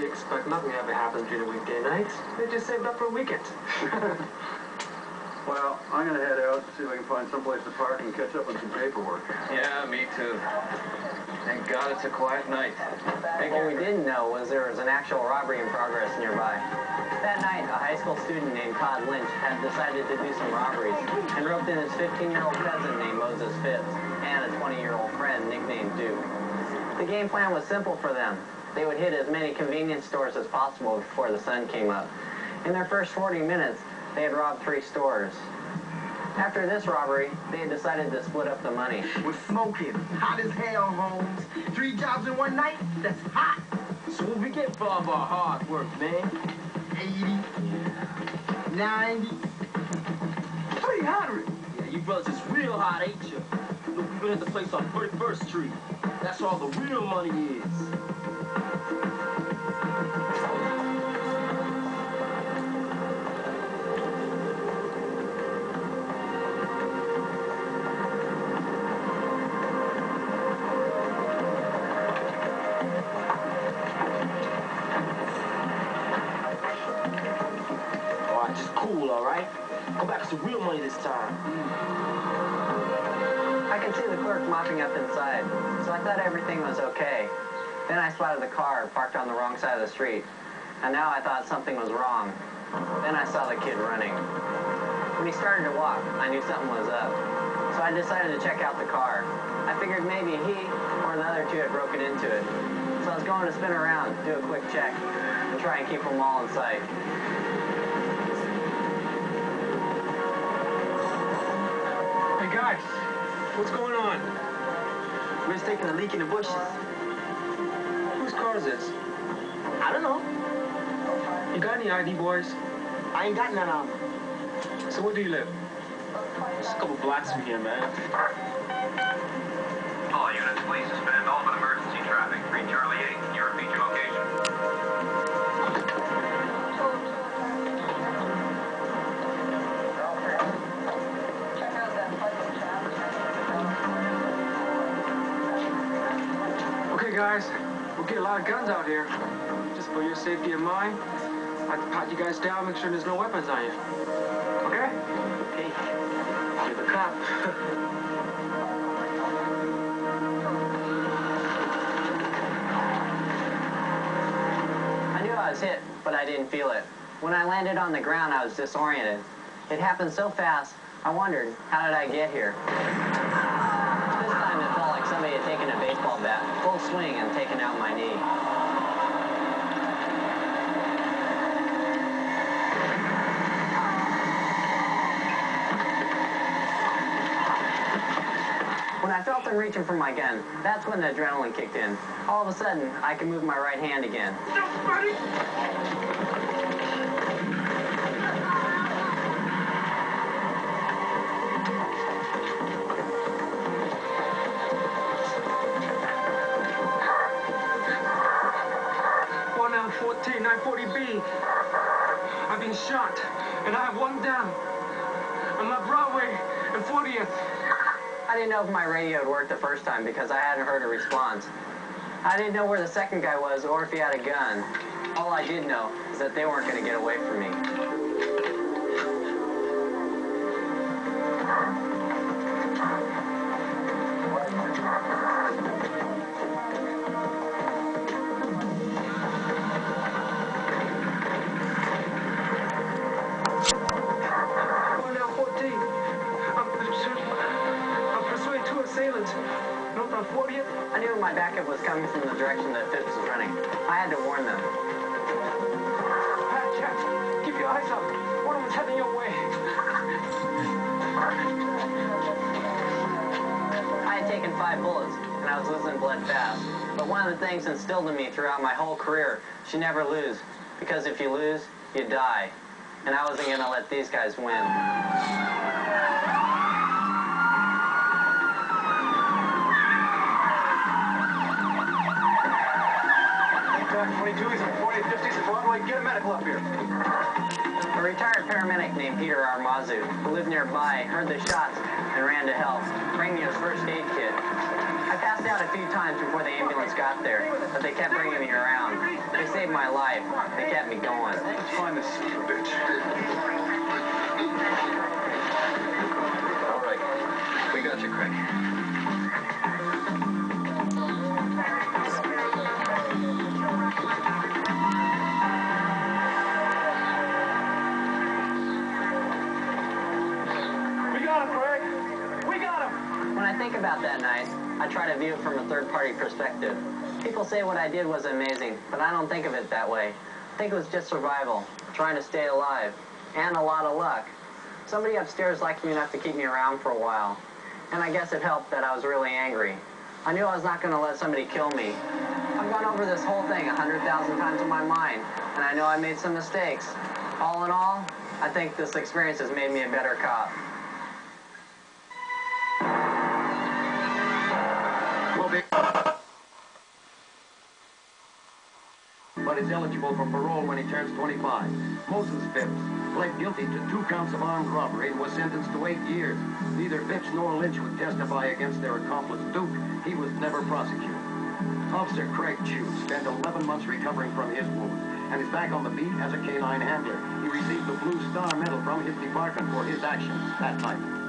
fully expect nothing ever happens during a weekday night. They just saved up for a weekend. well, I'm going to head out to see if I can find someplace to park and catch up on some paperwork. Yeah, me too. Thank God it's a quiet night. Thank what we didn't know was there was an actual robbery in progress nearby. That night, a high school student named Todd Lynch had decided to do some robberies and roped in his 15-year-old cousin named Moses Phipps and a 20-year-old friend nicknamed Duke. The game plan was simple for them. They would hit as many convenience stores as possible before the sun came up. In their first 40 minutes, they had robbed three stores. After this robbery, they had decided to split up the money. We're smoking. Hot as hell, Holmes. Three jobs in one night? That's hot. So what we get for all of our hard work, man? 80, 90, 300. Yeah, you brothers is real hot, ain't you? Look, we've been at the place on 31st Street. That's where all the real money is. Some real money this time. I can see the clerk mopping up inside, so I thought everything was okay. Then I spotted the car parked on the wrong side of the street, and now I thought something was wrong. Then I saw the kid running. When he started to walk, I knew something was up, so I decided to check out the car. I figured maybe he or the other two had broken into it. So I was going to spin around, do a quick check, and try and keep them all in sight. Guys, what's going on? We're just taking a leak in the bushes. Whose car is this? I don't know. You got any ID, boys? I ain't got none on me. So where do you live? Just a couple blocks from here, man. All units, please suspend all guys. We'll get a lot of guns out here. Just for your safety and mine, I'd like pat you guys down, make sure there's no weapons on you. Okay? Hey, you're the cop. I knew I was hit, but I didn't feel it. When I landed on the ground, I was disoriented. It happened so fast, I wondered, how did I get here? Somebody had taken a baseball bat, full swing, and taken out my knee. When I felt them reaching for my gun, that's when the adrenaline kicked in. All of a sudden, I could move my right hand again. I've been shot, and I have one down. I'm at Broadway and 40th. I didn't know if my radio had worked the first time because I hadn't heard a response. I didn't know where the second guy was or if he had a gun. All I did know is that they weren't going to get away from me. Was coming from the direction that Phipps was running. I had to warn them. Pat, Jack, keep your eyes up. One of them's heading your way. I had taken five bullets, and I was losing blood fast. But one of the things instilled in me throughout my whole career, you never lose. Because if you lose, you die. And I wasn't going to let these guys win. 22s and 4050s and Broadway. Get a medical up here. A retired paramedic named Peter Armazu, who lived nearby, heard the shots and ran to help, bringing his first aid kit. I passed out a few times before the ambulance got there, but they kept bringing me around. They saved my life. They kept me going. Let's find this son of a bitch. All right. We got you, Craig. I think about that night, I try to view it from a third-party perspective. People say what I did was amazing, but I don't think of it that way. I think it was just survival, trying to stay alive, and a lot of luck. Somebody upstairs liked me enough to keep me around for a while, and I guess it helped that I was really angry. I knew I was not going to let somebody kill me. I've gone over this whole thing a hundred thousand times in my mind, and I know I made some mistakes. All in all, I think this experience has made me a better cop. But is eligible for parole when he turns 25. Moses Phipps pled guilty to two counts of armed robbery and was sentenced to eight years. Neither Phipps nor Lynch would testify against their accomplice Duke. He was never prosecuted. Officer Craig Chew spent 11 months recovering from his wounds and is back on the beat as a canine handler. He received the Blue Star Medal from his department for his actions that night.